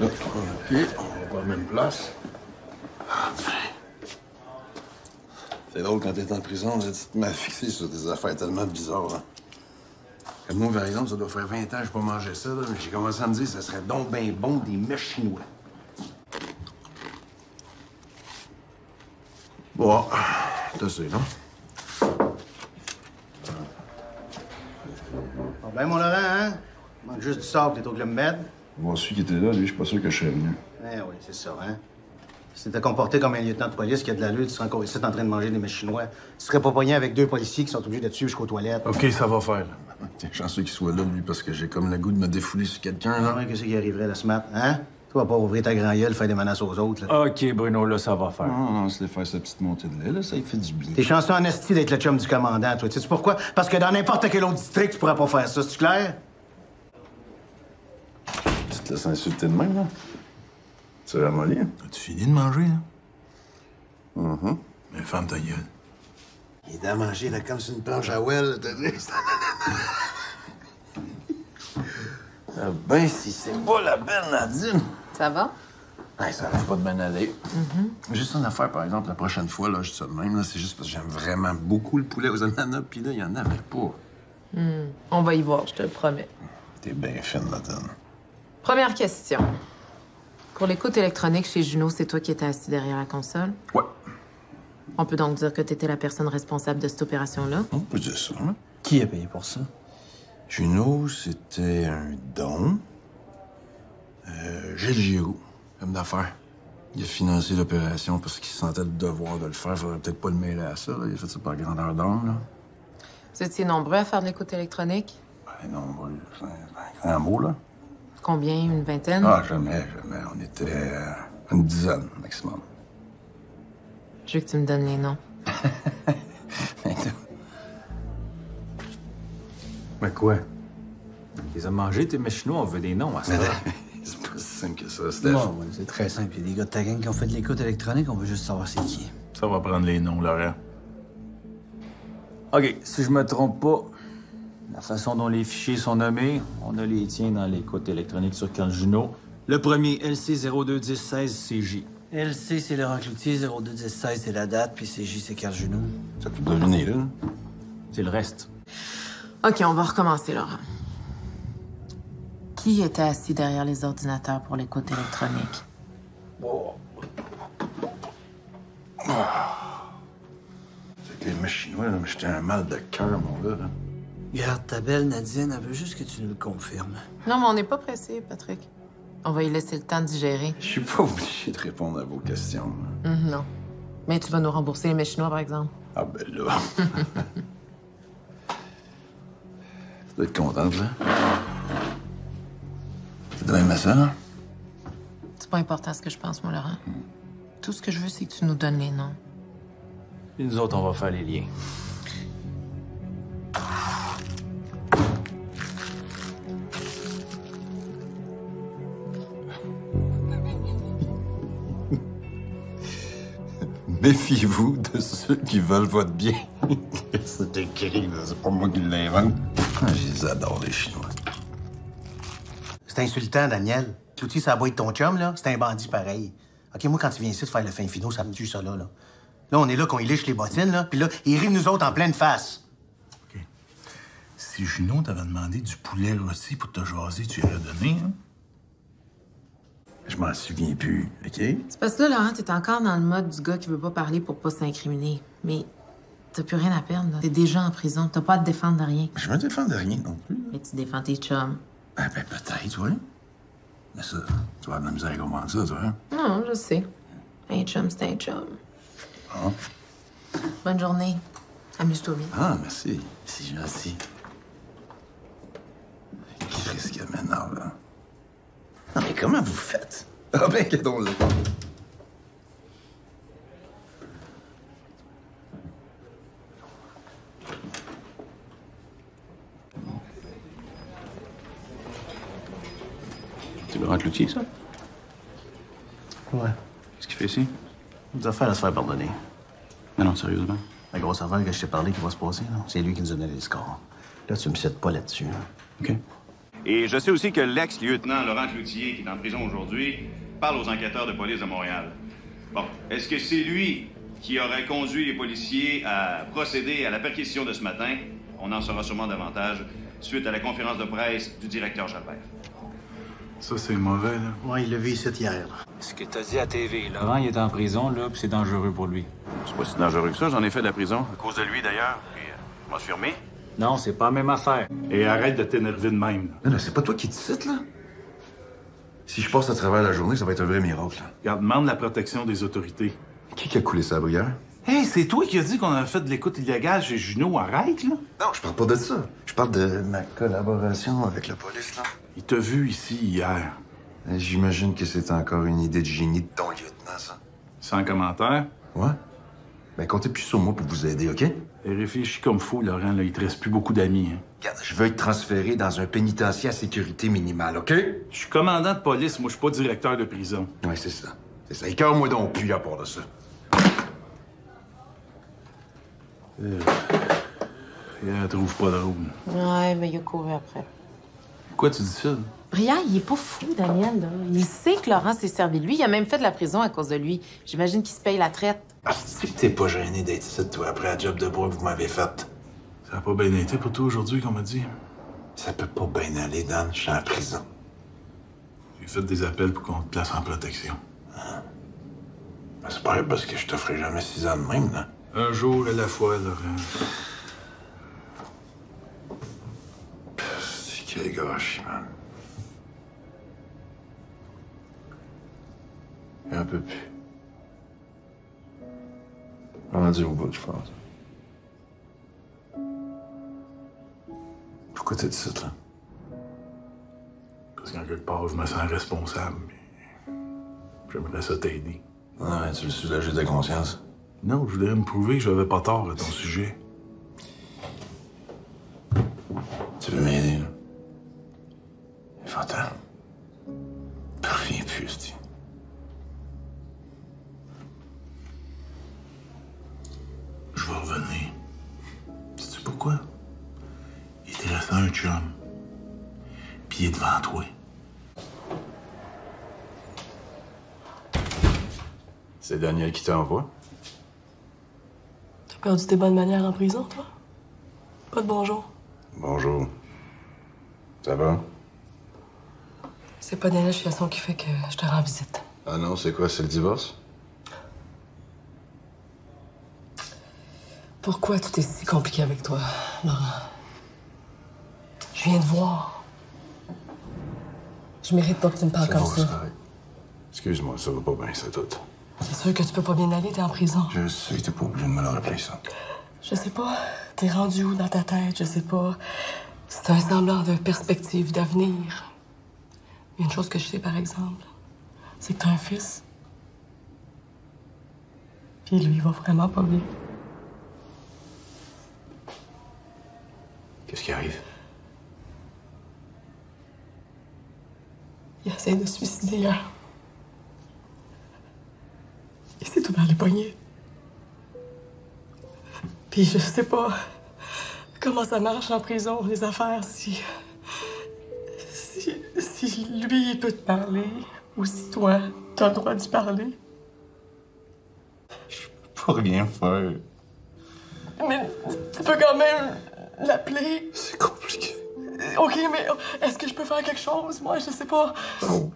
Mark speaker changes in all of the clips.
Speaker 1: Là, OK, on va même place. C'est drôle quand t'es en prison, tu te m'as fixé sur des affaires tellement bizarres. hein. Comme moi, par exemple, ça doit faire 20 ans que je pas mangé ça. là, mais J'ai commencé à me dire que ça serait donc bien bon des mèches chinois. Bon, t'as ça, non?
Speaker 2: Ben, mon Laurent, hein? Il manque juste du sable, t'es au Club Med.
Speaker 1: Bon, celui qui était là, lui, je suis pas sûr que je serais venu.
Speaker 2: Eh oui, c'est ça, hein? Si t'étais comporté comme un lieutenant de police qui a de la lutte, tu serais encore ici en train de manger des mets chinois. Tu serais pas pogné avec deux policiers qui sont obligés de te suivre jusqu'aux toilettes.
Speaker 1: OK, ça va faire. là. T'es chanceux qu'il soit là, lui, parce que j'ai comme le goût de me défouler sur quelqu'un,
Speaker 2: Ah
Speaker 1: là.
Speaker 2: ouais, qu'est-ce qui arriverait, là, ce matin, hein? Tu vas pas ouvrir ta grand gueule, faire des menaces aux autres, là.
Speaker 3: OK, Bruno, là, ça va faire.
Speaker 1: Non, non, se les faire sa petite montée de lait, là, ça lui fait du bien.
Speaker 2: T'es chanceux en esti d'être le chum du commandant, toi. Tu sais pourquoi? Parce que dans n'importe quel autre district, tu pourrais pas faire ça, c'est clair?
Speaker 1: Tu te laisses insulter de même, là? Tu vas ramollir?
Speaker 4: As-tu fini de manger, là? Mm-hmm. Mais ferme ta gueule.
Speaker 1: Il est à manger, là, comme sur une planche à well, t'as dit? Ah ben, si c'est pas la belle Nadine!
Speaker 5: Ça va?
Speaker 1: Hey, ça va pas de bien aller. Juste une affaire, par exemple, la prochaine fois, là, je dis ça de même, là, c'est juste parce que j'aime vraiment beaucoup le poulet aux ananas, puis là, il y en avait pas.
Speaker 5: On va y voir, je te le promets.
Speaker 1: T'es bien fine, Nadine.
Speaker 5: Première question. Pour l'écoute électronique chez Juno, c'est toi qui étais assis derrière la console?
Speaker 1: Ouais.
Speaker 5: On peut donc dire que tu étais la personne responsable de cette opération-là?
Speaker 1: On peut dire ça, hein?
Speaker 4: Qui a payé pour ça?
Speaker 1: Juno, c'était un don. Euh, Gilles Giroux, homme d'affaires. Il a financé l'opération parce qu'il sentait le devoir de le faire. Faudrait peut-être pas le mêler à ça. là. Il a fait ça par grandeur d'homme, là.
Speaker 5: Vous étiez nombreux à faire de l'écoute électronique?
Speaker 1: Ben oui, c'est un grand mot, là.
Speaker 5: Combien? Une vingtaine?
Speaker 1: Ah, jamais, jamais. On était euh, une dizaine, maximum.
Speaker 5: Je veux que tu me donnes les noms.
Speaker 3: Mais quoi? Les a mangés, tes mets chinois, on veut des noms à ça.
Speaker 1: c'est pas si simple que ça, Steph.
Speaker 4: Bon, ouais, c'est très simple. Il y a des gars de ta gang qui ont fait de l'écoute électronique, on veut juste savoir c'est qui.
Speaker 3: Ça va prendre les noms, Laurent. OK, si je me trompe pas, la façon dont les fichiers sont nommés, on a les tiens dans l'écoute électronique sur Carl Juno. Le premier, LC 021016 CJ.
Speaker 4: LC, c'est Laurent Cloutier, 0216, c'est la date, puis CJ, c'est Carl Junot.
Speaker 1: Ça peut deviner, là.
Speaker 3: C'est le reste.
Speaker 5: OK, on va recommencer, Laurent. Qui était assis derrière les ordinateurs pour l'écoute électronique?
Speaker 1: C'est que les mets chinois, là, mais j'étais un mal de cœur, mon gars, là.
Speaker 4: Garde ta belle Nadine, elle veut juste que tu nous le confirmes.
Speaker 5: Non, mais on n'est pas pressé, Patrick. On va y laisser le temps de digérer.
Speaker 1: Je suis pas obligé de répondre à vos questions. là.
Speaker 5: Hum, non. Mais tu vas nous rembourser les mets chinois, par exemple.
Speaker 1: Ah, ben là. tu dois être contente, là? Tu dois aimer ça, là?
Speaker 5: C'est pas important ce que je pense, moi, Laurent. Tout ce que je veux, c'est que tu nous donnes les noms.
Speaker 3: Et nous autres, on va faire les liens.
Speaker 1: Méfiez-vous de ceux qui veulent votre bien. c'est écrit, là. C'est pas moi qui l'invente. Ah, Je les adore, les Chinois.
Speaker 2: C'est insultant, Daniel. Cloutier, ça être ton chum, là. C'est un bandit pareil. OK, moi, quand tu viens ici de faire le fin finaux, ça me tue, ça, là. Là, là on est là, qu'on y liche les bottines, là. Puis là, il rit de nous autres en pleine face.
Speaker 4: Si Junot t'avait demandé du poulet rôti pour te jaser, tu lui aurais donné, hein?
Speaker 1: Je m'en souviens plus, OK?
Speaker 5: C'est parce que là, Laurent, t'es encore dans le mode du gars qui veut pas parler pour pas s'incriminer. Mais t'as plus rien à perdre, là. T'es déjà en prison. T'as pas à te défendre de rien.
Speaker 1: Je me défends de rien non plus.
Speaker 5: Mais tu défends tes chums.
Speaker 1: Ben, ben peut-être, oui. Mais ça, tu vas de la misère à comprendre ça, toi. hein?
Speaker 5: Non, je sais. Un chum, c'est un chum.
Speaker 1: Ah.
Speaker 5: Bonne journée. Amuse-toi bien.
Speaker 1: Ah, merci. C'est gentil. Qu'est-ce qu'il y a maintenant, là? Non, mais comment vous faites? Ah, ben, drôle, là.
Speaker 6: C'est Laurent Cloutier, ça?
Speaker 2: Ouais.
Speaker 6: Qu'est-ce qu'il fait ici?
Speaker 2: Des affaires à se faire pardonner.
Speaker 6: Non, non, sérieusement.
Speaker 2: La grosse affaire que je t'ai parlé qui va se passer, c'est lui qui nous a donné le score. Là, tu me cites pas là-dessus. là.
Speaker 6: OK. Et je sais aussi que l'ex-lieutenant Laurent Cloutier, qui est en prison aujourd'hui, parle aux enquêteurs de police de Montréal. Bon, est-ce que c'est lui qui aurait conduit les policiers à procéder à la perquisition de ce matin? On en saura sûrement davantage suite à la conférence de presse du directeur Jalbert.
Speaker 4: Ça, c'est mauvais, là.
Speaker 2: Ouais, il l'a vu ici hier. là.
Speaker 3: Ce que t'as dit à TV, Laurent, il est en prison, là, puis c'est dangereux pour lui.
Speaker 6: C'est pas si dangereux que ça, j'en ai fait de la prison. À cause de lui, d'ailleurs. Puis, euh, m'a firmé.
Speaker 3: Non, c'est pas la même affaire.
Speaker 4: Et arrête de t'énerver de même. là.
Speaker 1: Non, non, c'est pas toi qui te cites, là. Si je passe à travers la journée, ça va être un vrai miracle. là.
Speaker 4: Regarde, demande la protection des autorités.
Speaker 1: Qui qui a coulé sa bruyère?
Speaker 4: Hey, c'est toi qui as dit qu'on avait fait de l'écoute illégale chez Juno. Arrête, là.
Speaker 1: Non, je parle pas de ça. Je parle de ma collaboration avec la police, là.
Speaker 4: Il t'a vu ici hier.
Speaker 1: Eh, J'imagine que c'est encore une idée de génie de ton lieutenant, ça.
Speaker 4: Sans commentaire?
Speaker 1: Ouais? Ben, comptez plus sur moi pour vous aider, OK?
Speaker 4: Et réfléchis comme fou, Laurent, là. Il te reste plus beaucoup d'amis, hein.
Speaker 1: Regarde, je veux être transféré dans un pénitencier à sécurité minimale, OK?
Speaker 4: Je suis commandant de police, moi, je suis pas directeur de prison.
Speaker 1: Ouais, c'est ça. C'est ça. Écœure-moi donc plus à part de ça.
Speaker 4: Il la trouve pas drôle.
Speaker 5: Ouais, mais il a couru après.
Speaker 4: Pourquoi tu dis ça?
Speaker 5: Brian, il est pas fou, Daniel. Là. Il sait que Laurent s'est servi de lui. Il a même fait de la prison à cause de lui. J'imagine qu'il se paye la traite.
Speaker 1: Ah, c'est que t'es pas gêné d'être ici, toi, après la job de bois que vous m'avez faite.
Speaker 4: Ça a pas bien été pour toi aujourd'hui, qu'on m'a dit.
Speaker 1: Ça peut pas bien aller, Dan. Je suis en prison.
Speaker 4: J'ai fait des appels pour qu'on te place en protection.
Speaker 1: Ben, c'est pas parce que je t'offrais jamais six ans de même, là.
Speaker 4: Un jour à la fois, Laurent.
Speaker 1: C'est quel gâchis, man. Un peu plus. Rendu au bout, je pense. Pourquoi t'es ici, là?
Speaker 4: Parce qu'en quelque part, je me sens responsable. mais J'aimerais ça t'aider.
Speaker 1: Non, mais tu le soulager de ta conscience?
Speaker 4: Non, je voudrais me prouver que j'avais pas tort à ton sujet.
Speaker 1: Tu veux m'aider, là? Va-t'en.
Speaker 4: Chum. Puis il est devant toi.
Speaker 1: C'est Daniel qui t'envoie?
Speaker 7: T'as perdu tes bonnes manières en prison, toi? Pas de bonjour.
Speaker 1: Bonjour. Ça va?
Speaker 7: C'est pas Daniel Chiasson qui fait que je te rends visite.
Speaker 1: Ah non, c'est quoi, c'est le divorce?
Speaker 7: Pourquoi tout est si compliqué avec toi, Laurent? Je viens de voir. Je mérite pas que tu me parles comme
Speaker 1: bon,
Speaker 7: ça.
Speaker 1: Excuse-moi, ça va pas bien, c'est tout.
Speaker 7: C'est sûr que tu peux pas bien aller, t'es en prison.
Speaker 1: Je sais, t'es pas obligé de me le rappeler, ça.
Speaker 7: Je sais pas, t'es rendu où dans ta tête, je sais pas. C'est un semblant de perspective, d'avenir. Il y a une chose que je sais, par exemple, c'est que t'as un fils. Puis lui, il va vraiment pas bien.
Speaker 1: Qu'est-ce qui arrive?
Speaker 7: Il essaie de se suicider hier. Il s'est ouvert les poignets. Puis je sais pas comment ça marche en prison, les affaires, si. Si, si lui, il peut te parler, ou si toi, t'as le droit d'y parler.
Speaker 1: Pas rien faire.
Speaker 7: Mais tu peux quand même l'appeler.
Speaker 1: C'est compliqué.
Speaker 7: Ok, mais est-ce que je peux faire quelque chose? Moi, je sais pas.
Speaker 1: Oh.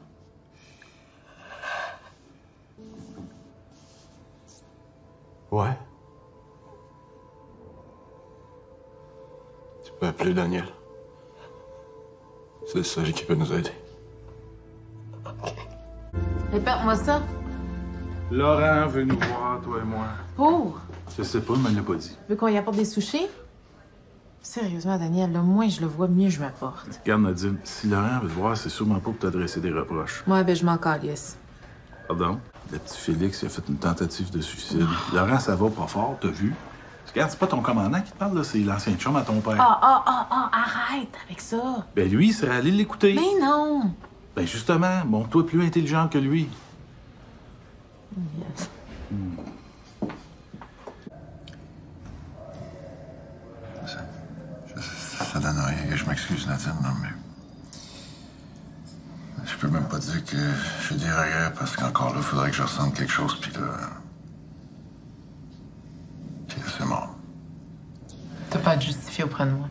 Speaker 1: Ouais. Tu peux appeler Daniel. C'est le seul qui peut nous aider.
Speaker 5: Répète-moi ça.
Speaker 4: Laurent veut nous voir, toi et moi.
Speaker 5: Pour?
Speaker 4: Je sais pas, il me l'a pas dit.
Speaker 5: Veux qu'on y apporte des sushis? Sérieusement, Daniel, le moins je le vois, mieux je m'apporte.
Speaker 4: Regarde, Nadine, si Laurent veut te voir, c'est sûrement pas pour t'adresser des reproches.
Speaker 5: Moi, ben, je m'en calisse.
Speaker 4: Pardon? Le petit Félix, il a fait une tentative de suicide. Laurent, ça va pas fort, t'as vu? Regarde, c'est pas ton commandant qui te parle, là, c'est l'ancien chum à ton père.
Speaker 5: Ah, ah, ah, ah, arrête avec ça.
Speaker 4: Ben lui, il serait allé l'écouter.
Speaker 5: Mais non.
Speaker 4: Ben justement, bon, toi plus intelligent que lui.
Speaker 1: ça donne rien que je m'excuse, Nadine, non, mais. Je peux même pas dire que j'ai des regrets parce qu'encore là, faudrait que je ressente quelque chose, puis là. Puis là, c'est mort.
Speaker 5: T'as pas à te justifier auprès de moi.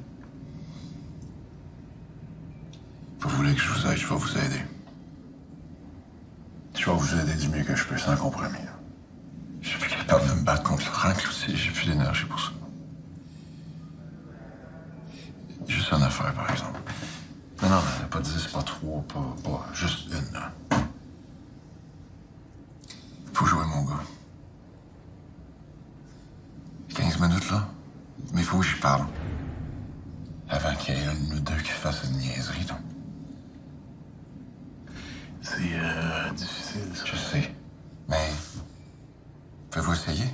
Speaker 1: Essayer?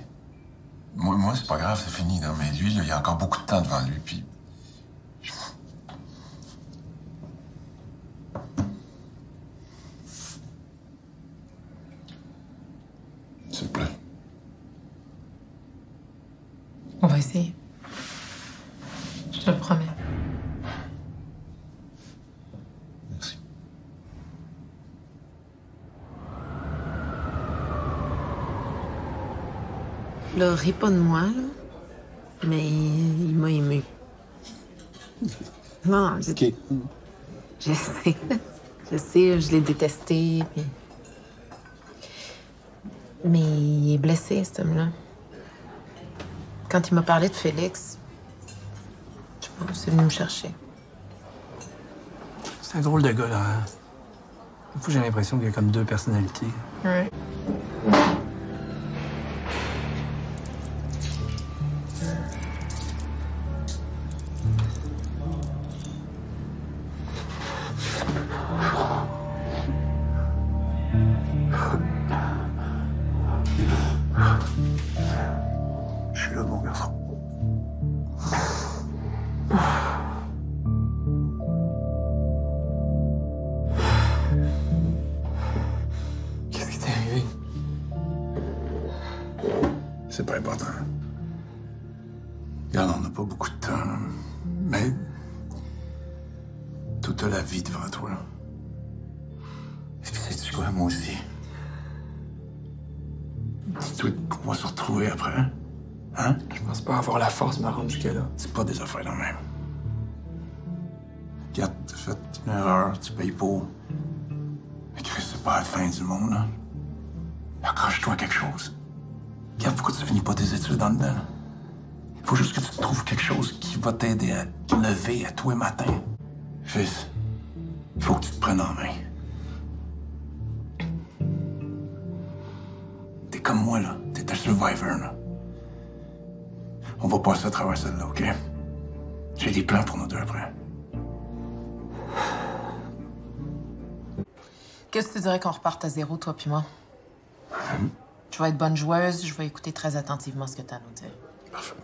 Speaker 1: Moi, moi c'est pas grave, c'est fini, là. Mais lui, il y a encore beaucoup de temps devant lui, puis. S'il vous plaît.
Speaker 5: On va essayer. Je te le promets.
Speaker 1: Merci.
Speaker 5: Ris pas de moi, là. Mais il m'a ému. Non, je...
Speaker 3: OK.
Speaker 5: je sais. Je sais, je l'ai détesté, puis... Mais il est blessé, cet homme-là. Quand il m'a parlé de Félix, je sais pas, c'est venu me chercher.
Speaker 8: C'est un drôle de gars, là. hein. J'ai l'impression qu'il y a comme deux personnalités.
Speaker 5: Ouais.
Speaker 1: Qu'on va se retrouver après. Hein?
Speaker 8: Je pense pas avoir la force de me rendre jusque-là.
Speaker 1: C'est pas des affaires de même. Regarde, t'as fait une erreur, tu payes pour. Mais Chris, c'est pas la fin du monde, là. Accroche-toi à quelque chose. Regarde pourquoi tu finis pas tes études en dedans. Il faut juste que tu trouves quelque chose qui va t'aider à te lever à tous les matins. Fils, il faut que tu te prennes en main. T'es comme moi, là. T'es un survivor, là. On va passer à travers celle-là, OK? J'ai des plans pour nous deux après.
Speaker 5: Qu'est-ce que tu dirais qu'on reparte à zéro, toi puis moi? Je vais être bonne joueuse, je vais écouter très attentivement ce que tu as à nous dire.
Speaker 1: Parfait.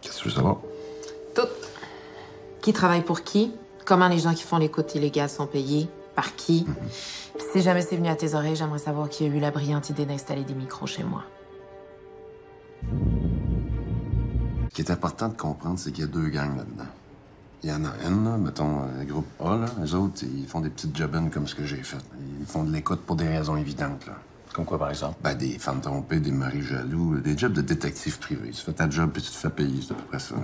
Speaker 1: Qu'est-ce que tu veux savoir?
Speaker 5: Tout. Qui travaille pour qui? Comment les gens qui font l'écoute illégale sont payés? Par qui? Si jamais c'est venu à tes oreilles, j'aimerais savoir qui a eu la brillante idée d'installer des micros chez moi.
Speaker 1: Ce qui est important de comprendre, c'est qu'il y a deux gangs là-dedans. Il y en a une, là, mettons, euh, le groupe A, là. Les autres, ils font des petites jobines comme ce que j'ai fait. Ils font de l'écoute pour des raisons évidentes, là.
Speaker 3: Comme quoi, par exemple?
Speaker 1: Ben, des femmes trompées, des maris jaloux, des jobs de détective privé. Tu fais ta job puis tu te fais payer, c'est à peu près ça.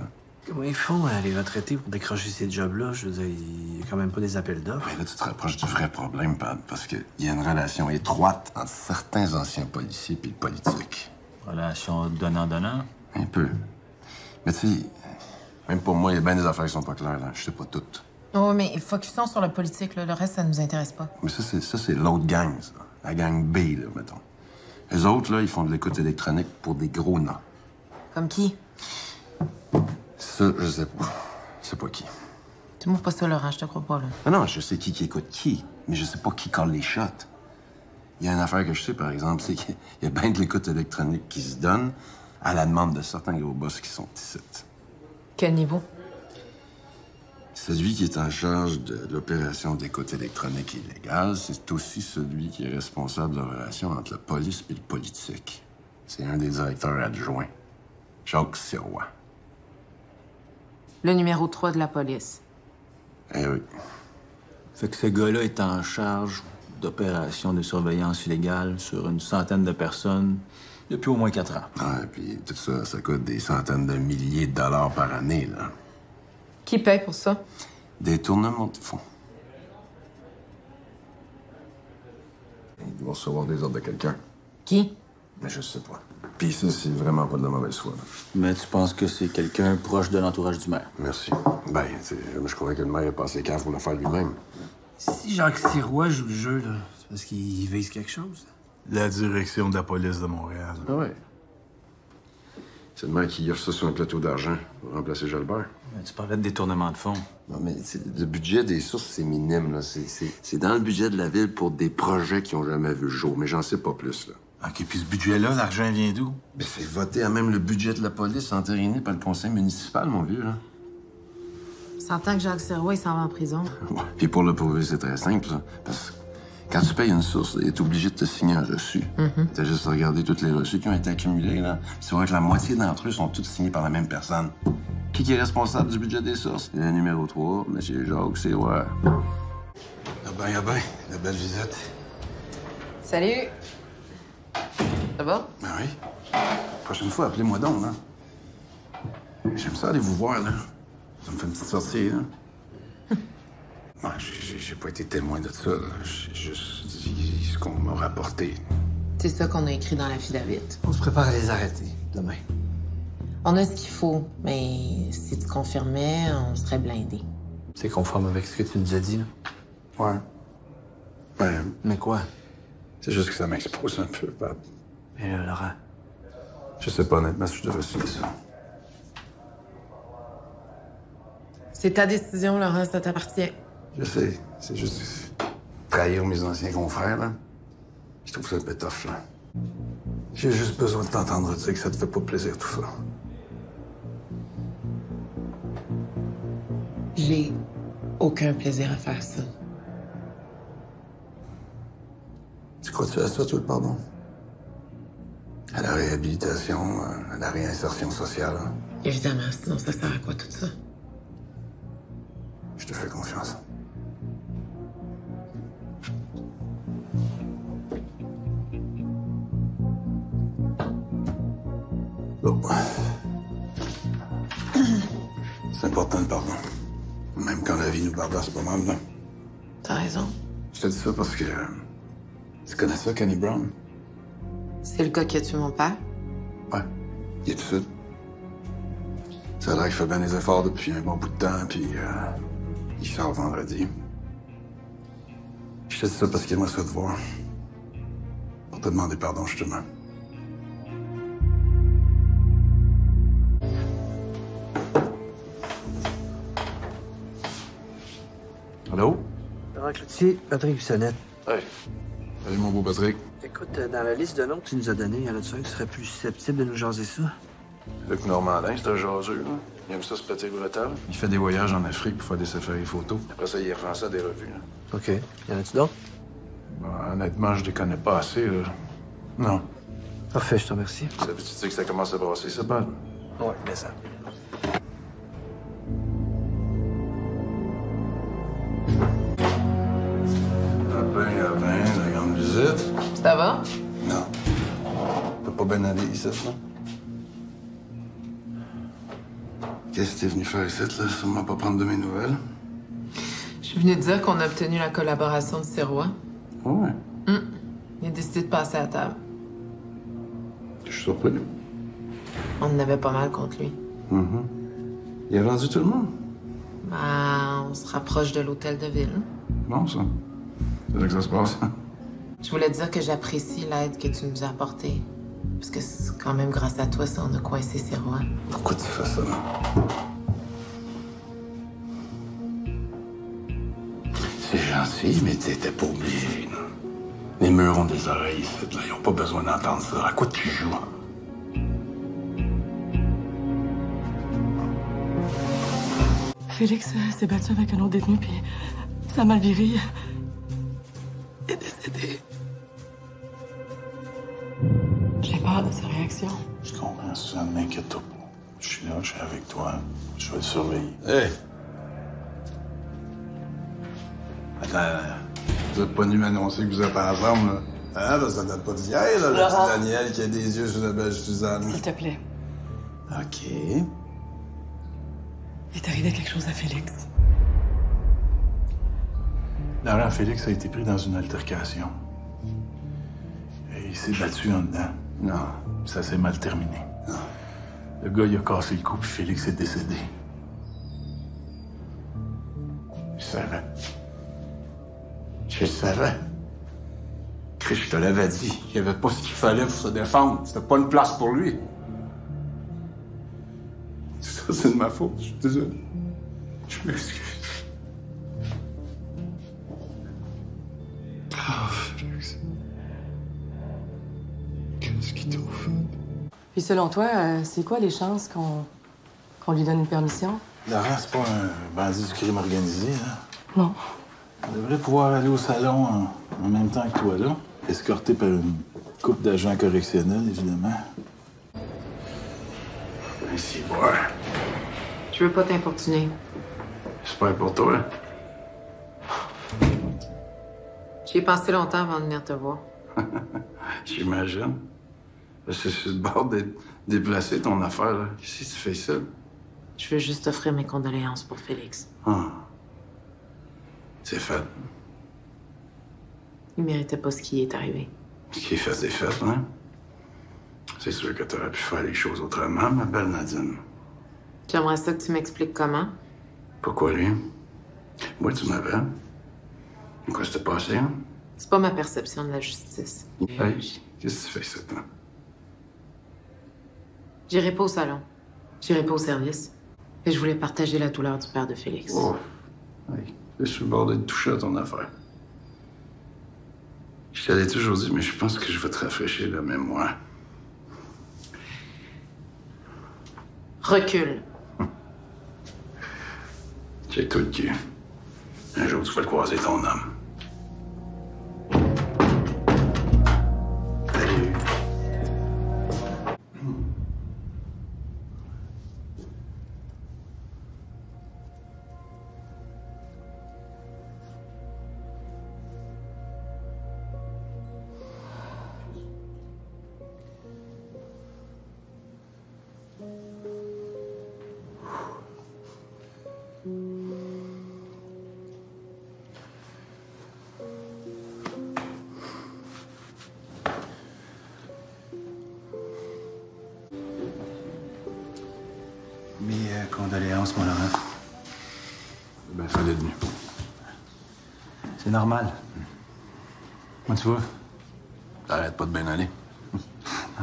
Speaker 9: Comment ils font, euh, les retraités, pour décrocher ces jobs-là? Je veux dire, il n'y a quand même pas des appels d'offres.
Speaker 1: Ouais, là, tu te rapproches du vrai problème, Pat, parce qu'il y a une relation étroite entre certains anciens policiers et le politique.
Speaker 3: Relation donnant-donnant?
Speaker 1: Un peu. Mais tu sais, même pour moi, il y a bien des affaires qui sont pas claires, là. Je sais pas toutes.
Speaker 5: Oh, mais focusons sur la politique, là. Le reste, ça nous intéresse pas.
Speaker 1: Mais ça, c'est, ça, c'est l'autre gang, ça. La gang B, là, mettons. Les autres, là, ils font de l'écoute électronique pour des gros noms.
Speaker 5: Comme qui?
Speaker 1: Ça, je sais pas. Sais pas qui.
Speaker 5: Tu m'ouvres pas ça, Laurent, je te crois pas, là.
Speaker 1: Non, non, je sais qui qui écoute qui, mais je sais pas qui colle les shots. Il y a une affaire que je sais, par exemple, c'est qu'il y a bien de l'écoute électronique qui se donne à la demande de certains gros boss qui sont ici.
Speaker 5: Quel niveau?
Speaker 1: Celui qui est en charge de l'opération d'écoute électronique illégale, c'est aussi celui qui est responsable de la relation entre la police et le politique. C'est un des directeurs adjoints, Jacques Sirois.
Speaker 5: Le numéro 3 de la police.
Speaker 1: Eh oui.
Speaker 3: Fait que ce gars-là est en charge d'opérations de surveillance illégale sur une centaine de personnes depuis au moins quatre ans.
Speaker 1: Ouais, puis tout ça, ça coûte des centaines de milliers de dollars par année, là.
Speaker 5: Qui paye pour ça?
Speaker 1: Des tournements de fonds. Ils vont recevoir des ordres de quelqu'un.
Speaker 5: Qui?
Speaker 1: Mais je sais pas. Puis ça, c'est vraiment pas de la mauvaise foi, là.
Speaker 3: Mais tu penses que c'est quelqu'un proche de l'entourage du maire?
Speaker 1: Merci. Ben, tu sais, moi, je croyais que le maire est passé cave pour le faire lui-même.
Speaker 9: Si Jacques Sirois joue le jeu, là, c'est parce qu'il vise quelque chose.
Speaker 4: La direction de la police de Montréal.
Speaker 1: Ah ouais. C'est le maire qui a ça sur un plateau d'argent pour remplacer Jalbert.
Speaker 3: Mais tu parlais de détournement de fonds.
Speaker 1: Non, mais le budget des sources, c'est minime, là. C'est- C'est c'est dans le budget de la ville pour des projets qui ont jamais vu le jour, mais j'en sais pas plus, là.
Speaker 4: OK, puis ce budget-là, l'argent vient d'où?
Speaker 1: Mais c'est voté à même le budget de la police entériné par le conseil municipal, mon vieux, là.
Speaker 5: S'entend que Jacques Serrois, il s'en va en prison.
Speaker 1: Ouais. Puis pour le prouver, c'est très simple, ça. Parce que quand tu payes une source, il est obligé de te signer un reçu. T'as juste à regarder toutes les reçus qui ont été accumulés, là. Tu vois que la moitié d'entre eux sont tous signés par la même personne. Qui, qui est responsable du budget des sources? Le numéro 3, M. Jacques, ouais. Ah ben, ah ben, la belle visite.
Speaker 5: Salut! Ça va?
Speaker 1: Ben oui. Prochaine fois, appelez-moi donc, hein. J'aime ça aller vous voir, là. Ça me fait une petite sortie, là. Ouais, j'ai- pas été témoin de ça, là. J'ai juste dit ce qu'on m'a rapporté.
Speaker 5: C'est ça qu'on a écrit dans l'affidavit.
Speaker 9: On se prépare à les arrêter demain.
Speaker 5: On a ce qu'il faut, mais si tu confirmais, on serait blindés.
Speaker 9: C'est conforme avec ce que tu nous as dit, là.
Speaker 1: Ouais. Ouais,
Speaker 9: Mais quoi?
Speaker 1: c'est juste que ça m'expose un peu, Pat. Je sais pas honnêtement si je devrais signer ça.
Speaker 5: C'est ta décision, Laurent, ça t'appartient.
Speaker 1: Je sais, c'est juste trahir mes anciens confrères, là. Je trouve ça un peu tough, là. J'ai juste besoin de t'entendre dire que ça te fait pas plaisir, tout ça.
Speaker 5: J'ai aucun plaisir à faire ça.
Speaker 1: Tu crois-tu à ça, toi, le pardon? Réhabilitation, euh, à la réinsertion sociale?
Speaker 5: Évidemment, sinon ça sert à quoi tout ça?
Speaker 1: Je te fais confiance. Bon. C'est important le pardon. Même quand la vie nous c'est pas mal, là.
Speaker 5: T'as raison.
Speaker 1: Je te dis ça parce que... Tu connais ça, Kenny Brown?
Speaker 5: C'est le gars qui a tué mon père?
Speaker 1: Ouais. Il est tout seul. Ça a l'air qu'il fait bien des efforts depuis un bon bout de temps, puis euh, il sort vendredi. Je te dis ça parce qu'il aimerait ça te voir. Pour te demander pardon, justement. Allô?
Speaker 9: Laurent Cloutier, Patrick Bissonnette.
Speaker 1: Hey. Salut, mon beau Patrick.
Speaker 9: Écoute, euh, dans la liste de noms que tu nous as donnés, y en a-tu un qui serait plus susceptible de nous jaser ça?
Speaker 1: Luc Normandin, c'est un jaseux, là. Il aime ça se péter le bretelle. Il fait des voyages en Afrique pour faire des safaris photos. Après ça, il revend ça à des revues, là.
Speaker 9: OK. Y en a-tu d'autres?
Speaker 1: Bon, honnêtement, je les connais pas assez, là. Non.
Speaker 9: Parfait, je te remercie.
Speaker 1: Ça veut-tu dire que ça commence à brasser, ça, Pat?
Speaker 9: Ouais, mais ça.
Speaker 1: Ici, là. Qu'est-ce que t'es venu faire ici, là? Sûrement pas prendre de mes nouvelles.
Speaker 5: Je suis venue te dire qu'on a obtenu la collaboration de Serrois.
Speaker 1: Ouais.
Speaker 5: Il a décidé de passer à table.
Speaker 1: Je suis surpris.
Speaker 5: On en avait pas mal contre lui.
Speaker 1: Mhm. Il a vendu tout le monde?
Speaker 5: Ben, on se rapproche de l'hôtel de ville.
Speaker 1: Bon, ça. C'est là que ça se passe.
Speaker 5: Je voulais dire que j'apprécie l'aide que tu nous as apportée. Parce que c'est quand même grâce à toi ça on a coincé Serrois.
Speaker 1: Pourquoi tu fais ça? C'est gentil, mais t'étais pas obligé, là. Les murs ont des oreilles ici, là. Ils ont pas besoin d'entendre ça. À quoi tu joues?
Speaker 7: Félix euh, s'est battu avec un autre détenu, puis ça a mal viré. Il est décédé. J'ai peur de sa réaction.
Speaker 4: Je comprends ça, ne m'inquiète pas. Je suis là, je suis avec toi. Je vais le surveiller.
Speaker 1: Hey! Ça, vous êtes pas venu m'annoncer que vous êtes pas ensemble, là. Hein, parce que ça date pas d'hier, là, le
Speaker 7: Laurent.
Speaker 1: petit Daniel qui a des yeux sur la belle Suzanne.
Speaker 7: S'il te plaît.
Speaker 1: OK.
Speaker 7: Il est arrivé quelque chose à Félix?
Speaker 4: Laurent Félix a été pris dans une altercation. Et il s'est battu en dedans.
Speaker 1: Non.
Speaker 4: Ça s'est mal terminé. Le gars, il a cassé le cou, puis Félix est décédé.
Speaker 1: Je savais. Je savais. Chris, je te l'avais dit. Il avait pas ce qu'il fallait pour se défendre. C'était pas une place pour lui. Ça, c'est de ma faute. Je suis désolé. Je m'excuse. Qu'est-ce qui fait?
Speaker 7: Puis selon toi, euh, c'est quoi les chances qu'on qu'on lui donne une permission?
Speaker 4: Laurent, c'est pas un bandit du crime organisé, hein?
Speaker 7: Non.
Speaker 4: On devrait pouvoir aller au salon en, en même temps que toi, là. Escorté par une couple d'agents correctionnels, évidemment.
Speaker 1: Ici, boire.
Speaker 5: Je veux pas t'importuner.
Speaker 1: J'espère pour toi.
Speaker 5: J'y ai pensé longtemps avant de venir te voir.
Speaker 1: J'imagine. C'est sur le bord de déplacer ton affaire, là. Qu'est-ce que tu fais ça?
Speaker 5: Je veux juste offrir mes condoléances pour Félix.
Speaker 1: Ah. C'est fait.
Speaker 5: Il méritait pas ce qui est arrivé.
Speaker 1: Ce qui est fait, c'est fait, hein? C'est sûr que t'aurais pu faire les choses autrement, ma belle Nadine.
Speaker 5: J'aimerais ça que tu m'expliques comment.
Speaker 1: Pourquoi lui? Moi, tu m'avais. Quoi s'était passé, hein?
Speaker 5: C'est pas ma perception de la justice.
Speaker 1: Hey, qu'est-ce que tu fais ça, toi?
Speaker 5: J'irai pas au salon. J'irai pas au service. Et je voulais partager la douleur du père de Félix.
Speaker 1: Oh. Hey, je suis bord de te toucher à ton affaire. Je t'avais toujours dit, mais je pense que je vais te rafraîchir la mémoire.
Speaker 5: Recule.
Speaker 1: J'ai tout le cul. Un jour, tu vas le croiser, ton homme.
Speaker 2: Condoléances, mon Laurent.
Speaker 1: Ben, fallait de mieux.
Speaker 8: C'est normal. Moi, tu vois,
Speaker 1: T'arrêtes pas de bien aller.
Speaker 8: non,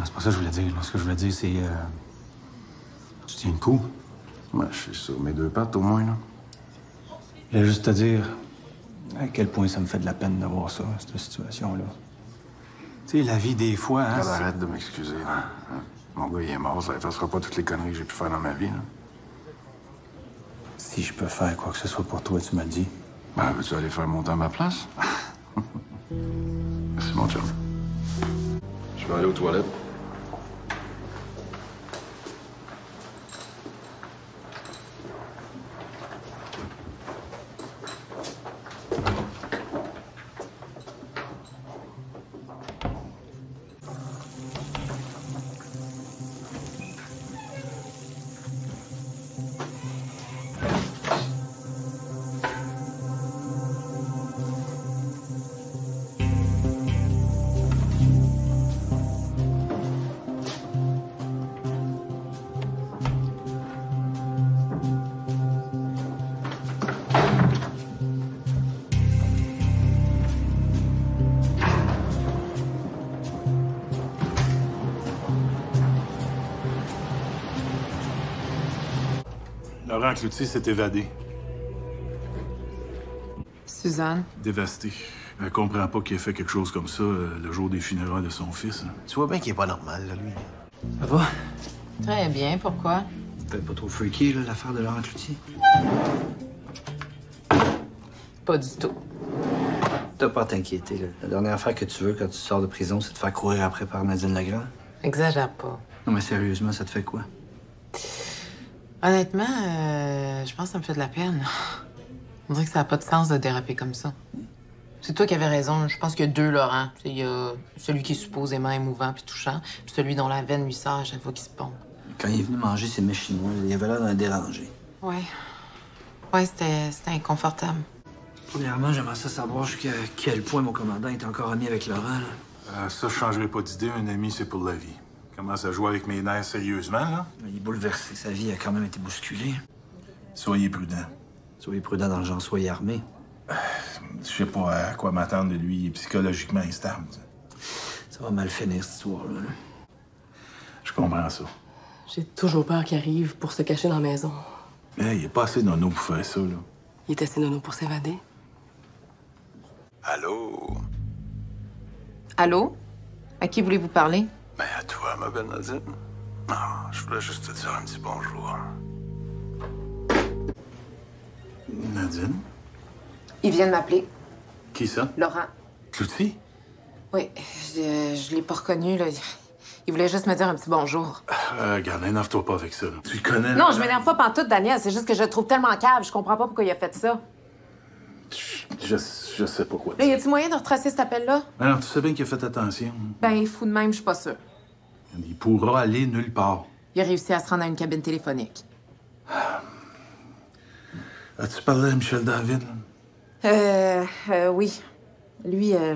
Speaker 8: c'est pas ça que je voulais dire. Ce que je voulais dire, c'est. euh, Tu tiens le coup.
Speaker 1: Moi, je suis sur mes deux pattes, au moins, là.
Speaker 8: Je voulais juste te dire à quel point ça me fait de la peine de voir ça, cette situation-là. Tu sais, la vie, des fois, hein. C'est-
Speaker 1: arrête de m'excuser, là. Hein? Mon gars, il est mort, ça effacera pas toutes les conneries que j'ai pu faire dans ma vie, là.
Speaker 8: Si je peux faire quoi que ce soit pour toi, tu m'as dit.
Speaker 1: Ben, veux-tu aller faire mon temps à ma place? Merci, mon chum. Je vais aller aux toilettes.
Speaker 4: Laurent Cloutier s'est évadé,
Speaker 5: Suzanne,
Speaker 4: dévasté. Elle comprend pas qu'il ait fait quelque chose comme ça euh, le jour des funérailles de son fils. hein.
Speaker 2: Tu vois bien qu'il est pas normal, là, lui.
Speaker 9: Ça va?
Speaker 5: très bien. Pourquoi?
Speaker 9: Peut-être pas trop freaky, là, l'affaire de Laurent Cloutier.
Speaker 5: Pas du tout.
Speaker 9: T'as pas à t'inquiéter, là. La dernière affaire que tu veux quand tu sors de prison, c'est de faire courir après par Nadine Legrand.
Speaker 5: Exagère pas.
Speaker 9: Non, mais sérieusement, ça te fait quoi?
Speaker 5: Honnêtement, euh, je pense que ça me fait de la peine. On dirait que ça n'a pas de sens de déraper comme ça. C'est toi qui avais raison. Je pense qu'il y a deux Laurent. Il y a celui qui est supposément émouvant puis touchant, puis celui dont la veine lui sort à chaque fois qu'il se pompe.
Speaker 9: Quand il est venu manger ses mets chinois, il avait l'air d'un dérangé.
Speaker 5: Ouais. Ouais, c'était c'était inconfortable.
Speaker 9: Premièrement, j'aimerais ça savoir jusqu'à quel point mon commandant est encore ami avec Laurent. là.
Speaker 4: Euh, ça, je changerai pas d'idée. Un ami, c'est pour la vie. Commence à jouer avec mes nerfs sérieusement, là.
Speaker 9: Il est bouleversé. Sa vie a quand même été bousculée.
Speaker 4: Soyez prudent.
Speaker 9: Soyez prudent dans le genre, soyez armé.
Speaker 4: Je sais pas à quoi m'attendre de lui. Il est psychologiquement instable.
Speaker 9: Ça va mal finir, cette histoire-là. là.
Speaker 4: Je comprends ça.
Speaker 7: J'ai toujours peur qu'il arrive pour se cacher dans la maison.
Speaker 4: Mais il est pas assez nono pour faire ça, là.
Speaker 7: Il est assez nono pour s'évader.
Speaker 1: Allô?
Speaker 5: Allô? À qui voulez-vous parler?
Speaker 1: Ben, à toi, ma belle Nadine. Non, je voulais juste te dire un petit bonjour.
Speaker 4: Nadine?
Speaker 5: Il vient de m'appeler.
Speaker 4: Qui ça?
Speaker 5: Laurent.
Speaker 4: Cloutier?
Speaker 5: Oui, je, je l'ai pas reconnu, là. Il voulait juste me dire un petit bonjour.
Speaker 4: Euh, regarde, énerve-toi pas avec ça, là. Tu le connais,
Speaker 5: Non, je m'énerve pas pantoute, Daniel. C'est juste que je le trouve tellement cave. Je comprends pas pourquoi il a fait ça.
Speaker 4: Je, je sais pas quoi
Speaker 5: Là, y a-tu moyen de retracer cet appel-là?
Speaker 4: Alors, tu sais bien qu'il a fait attention.
Speaker 5: Ben, fou de même, je suis pas sûre.
Speaker 4: Il pourra aller nulle part.
Speaker 5: Il a réussi à se rendre à une cabine téléphonique.
Speaker 4: As-tu parlé à Michel David?
Speaker 5: Euh, euh, oui. Lui, euh,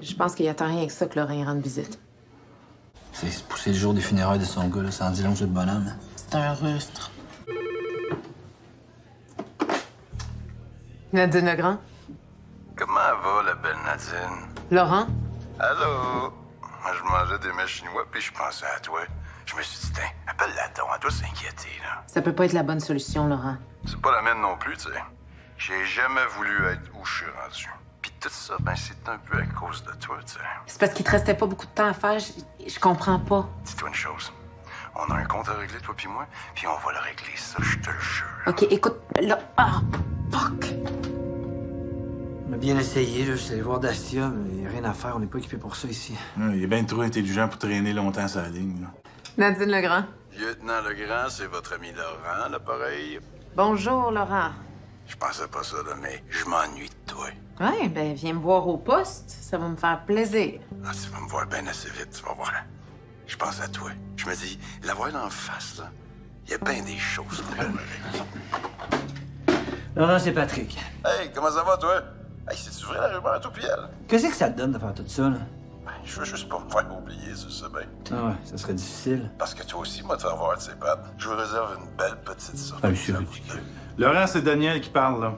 Speaker 5: je pense qu'il attend rien que ça que Laurent rende visite.
Speaker 9: C'est se pousser le jour des funérailles de son gars, là. Ça en dit long sur le bonhomme. hein.
Speaker 5: C'est un rustre. Nadine Legrand?
Speaker 1: Comment va, la belle Nadine?
Speaker 5: Laurent?
Speaker 1: Allô? Moi, je mangeais des mets chinois, puis je pensais à toi. Je me suis dit, tiens, appelle-la donc, elle doit s'inquiéter, là.
Speaker 5: Ça peut pas être la bonne solution, Laurent.
Speaker 1: C'est pas la mienne non plus, tu sais. J'ai jamais voulu être où je suis rendu. Puis tout ça, ben, c'est un peu à cause de toi, tu sais.
Speaker 5: C'est parce qu'il te restait pas beaucoup de temps à faire. Je, je comprends pas.
Speaker 1: Dis-toi une chose. On a un compte à régler, toi puis moi, puis on va le régler, ça, je te le jure.
Speaker 5: OK, écoute, là... Ah, fuck!
Speaker 9: On a bien essayé. Je suis allé voir Dastia, mais il n'y a rien à faire. On n'est pas équipé pour ça ici.
Speaker 4: Ouais, il est bien trop intelligent pour traîner longtemps sa ligne, là.
Speaker 5: Nadine Legrand.
Speaker 1: Lieutenant Legrand, c'est votre ami Laurent, l'appareil.
Speaker 5: Bonjour, Laurent.
Speaker 1: Je pensais pas ça, là, mais je m'ennuie de toi.
Speaker 5: Ouais, ben, viens me voir au poste. Ça va me faire plaisir.
Speaker 1: Ah, tu vas me voir bien assez vite, tu vas voir. Je pense à toi. Je me dis, la voir en face, là, il y a bien des choses qu'on peut régler.
Speaker 9: Laurent, c'est Patrick.
Speaker 1: Hey, comment ça va, toi? Hey, c'est-tu vrai la rumeur à tout puis elle?
Speaker 9: Qu'est-ce que ça te donne de faire tout ça, là?
Speaker 1: Ben, je veux juste pas me faire oublier, tu sais bien.
Speaker 9: Ah ouais, ça serait difficile.
Speaker 1: Parce que toi aussi, moi, te faire voir de ses pattes. Je vous réserve une belle petite surprise.
Speaker 9: Ah, c'est ridicule.
Speaker 4: Laurent, c'est Daniel qui parle, là.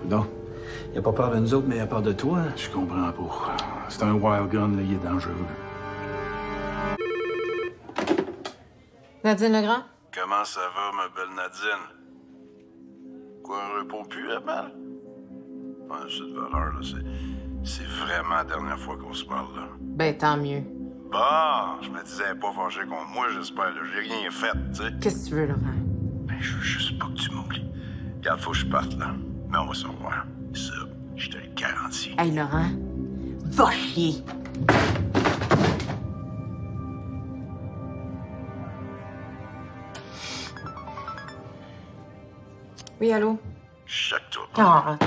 Speaker 9: Coudon. Il a pas peur de nous autres, mais il a peur de toi. hein?
Speaker 4: Je comprends pas. C'est un wild gun, là, il est dangereux.
Speaker 5: Nadine Legrand?
Speaker 1: Comment ça va, ma belle Nadine? Quoi, un repos plus? Ouais, c'est de valeur, là. C'est, c'est vraiment la dernière fois qu'on se parle, là.
Speaker 5: Ben, tant mieux.
Speaker 1: Bon, je me disais pas fâché contre moi, j'espère, là. J'ai rien fait, tu sais.
Speaker 5: Qu'est-ce que tu veux, Laurent?
Speaker 1: Ben, je veux juste pas que tu m'oublies. Regarde, faut que je parte, là. Mais on va se revoir. Ça, je te le garantis.
Speaker 5: Hey, Laurent, va chier! Oui, allô? Ah,